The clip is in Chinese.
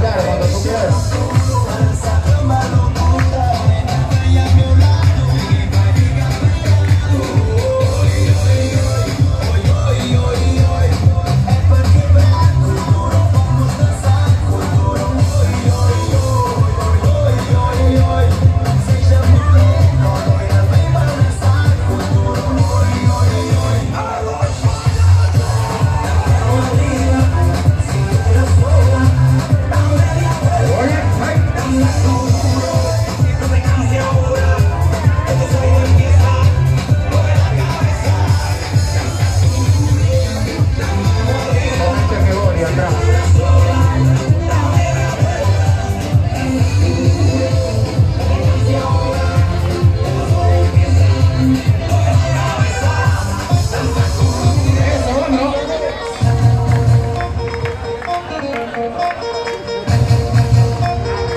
下来吧。